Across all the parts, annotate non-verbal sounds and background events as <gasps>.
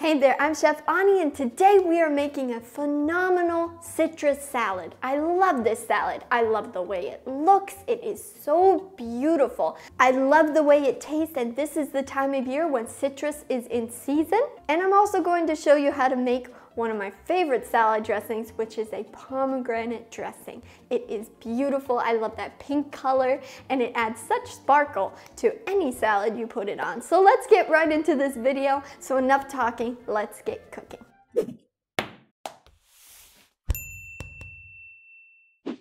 Hey there, I'm Chef Ani and today we are making a phenomenal citrus salad. I love this salad. I love the way it looks. It is so beautiful. I love the way it tastes and this is the time of year when citrus is in season. And I'm also going to show you how to make one of my favorite salad dressings, which is a pomegranate dressing. It is beautiful. I love that pink color and it adds such sparkle to any salad you put it on. So let's get right into this video. So enough talking, let's get cooking.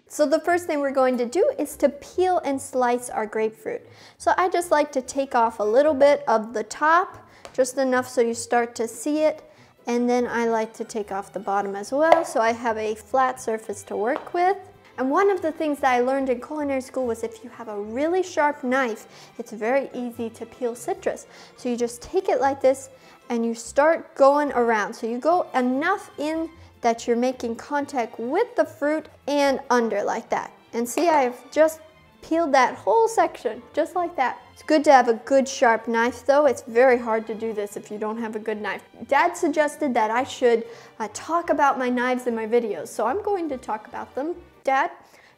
So the first thing we're going to do is to peel and slice our grapefruit. So I just like to take off a little bit of the top, just enough so you start to see it, and then I like to take off the bottom as well, so I have a flat surface to work with. And one of the things that I learned in culinary school was if you have a really sharp knife, it's very easy to peel citrus. So you just take it like this and you start going around. So you go enough in that you're making contact with the fruit and under like that. And see, I've just peeled that whole section just like that. It's good to have a good sharp knife though. It's very hard to do this if you don't have a good knife. Dad suggested that I should uh, talk about my knives in my videos, so I'm going to talk about them. Dad,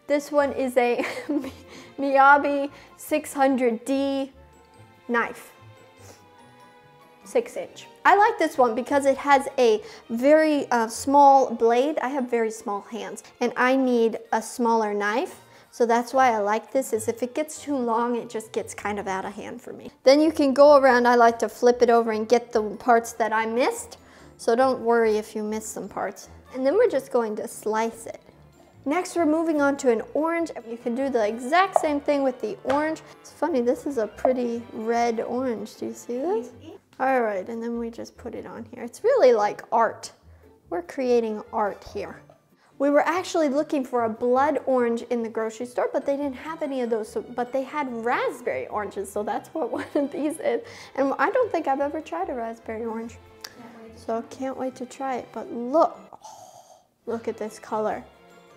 this one is a <laughs> Miyabi 600D knife. Six inch. I like this one because it has a very uh, small blade. I have very small hands and I need a smaller knife. So that's why I like this, is if it gets too long, it just gets kind of out of hand for me. Then you can go around, I like to flip it over and get the parts that I missed. So don't worry if you miss some parts. And then we're just going to slice it. Next, we're moving on to an orange. You can do the exact same thing with the orange. It's funny, this is a pretty red orange. Do you see this? All right, and then we just put it on here. It's really like art. We're creating art here. We were actually looking for a blood orange in the grocery store, but they didn't have any of those, so, but they had raspberry oranges, so that's what <laughs> one of these is. And I don't think I've ever tried a raspberry orange. So I can't wait to try it, but look, oh, <gasps> look at this color.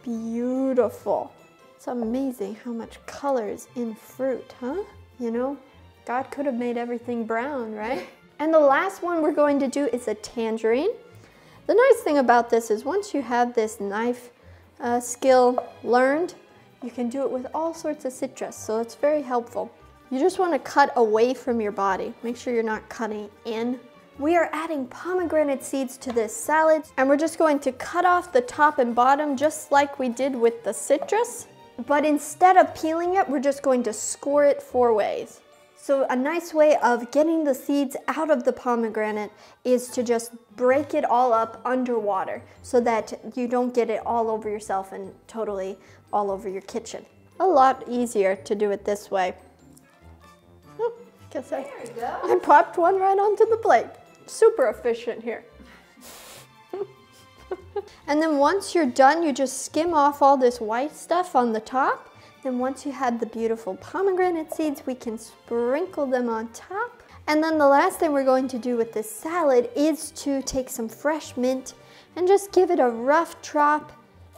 Beautiful. It's amazing how much color is in fruit, huh? You know, God could have made everything brown, right? <laughs> And the last one we're going to do is a tangerine. The nice thing about this is once you have this knife uh, skill learned, you can do it with all sorts of citrus, so it's very helpful. You just want to cut away from your body. Make sure you're not cutting in. We are adding pomegranate seeds to this salad, and we're just going to cut off the top and bottom just like we did with the citrus. But instead of peeling it, we're just going to score it four ways. So a nice way of getting the seeds out of the pomegranate is to just break it all up underwater so that you don't get it all over yourself and totally all over your kitchen. A lot easier to do it this way. Oh, guess I, I popped one right onto the plate. Super efficient here. <laughs> and then once you're done, you just skim off all this white stuff on the top then once you have the beautiful pomegranate seeds, we can sprinkle them on top. And then the last thing we're going to do with this salad is to take some fresh mint and just give it a rough chop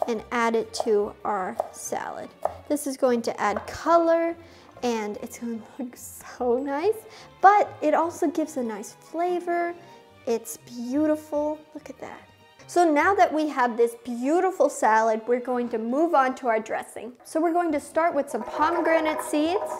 and add it to our salad. This is going to add color and it's going <laughs> to look so nice, but it also gives a nice flavor. It's beautiful. Look at that. So now that we have this beautiful salad, we're going to move on to our dressing. So we're going to start with some pomegranate seeds,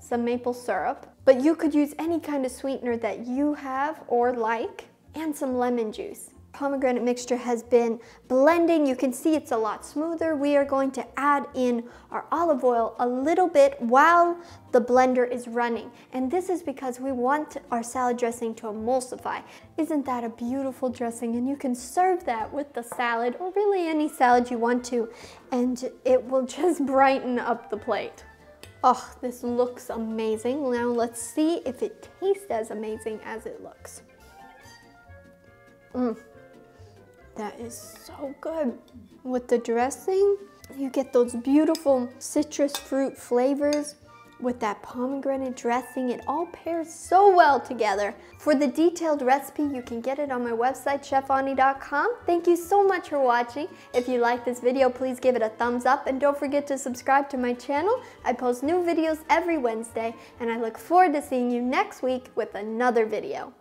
some maple syrup, but you could use any kind of sweetener that you have or like, and some lemon juice pomegranate mixture has been blending. You can see it's a lot smoother. We are going to add in our olive oil a little bit while the blender is running. And this is because we want our salad dressing to emulsify. Isn't that a beautiful dressing? And you can serve that with the salad or really any salad you want to, and it will <laughs> just brighten up the plate. Oh, this looks amazing. Now let's see if it tastes as amazing as it looks. Mmm. That is so good. With the dressing, you get those beautiful citrus fruit flavors with that pomegranate dressing. It all pairs so well together. For the detailed recipe, you can get it on my website, chefani.com. Thank you so much for watching. If you like this video, please give it a thumbs up and don't forget to subscribe to my channel. I post new videos every Wednesday and I look forward to seeing you next week with another video.